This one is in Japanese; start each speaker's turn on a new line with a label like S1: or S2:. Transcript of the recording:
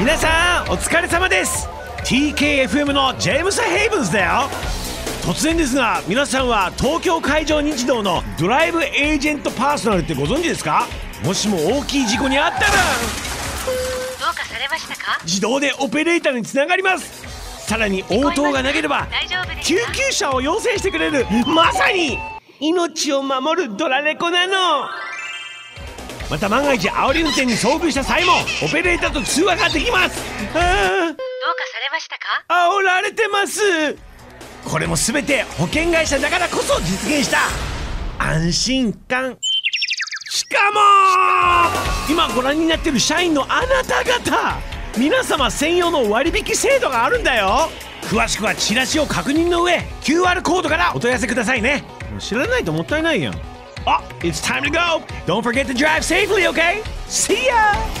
S1: 皆さんお疲れ様です。TKFM のジェームス・ヘイブンズだよ。突然ですが皆さんは東京海上日動のドライブエージェントパーソナルってご存知ですか？もしも大きい事故にあったら。
S2: どうかされましたか？
S1: 自動でオペレーターにつながります。さらに応答がなければ救
S2: か？
S1: 急車を要請してくれるまさに。命を守るドラレコなのまた万が一煽り運転に遭遇した際もオペレーターと通話ができます。あ
S2: どうかされましたか？
S1: あ煽られてます。これも全て保険会社だからこそ実現した。安心感。しかも今ご覧になってる社員のあなた方皆様専用の割引制度があるんだよ。詳しくはチラシを確認の上 QR コードからお問い合わせくださいね。知らないともったいないやんあ It's time to go! Don't forget to drive safely, okay? See ya!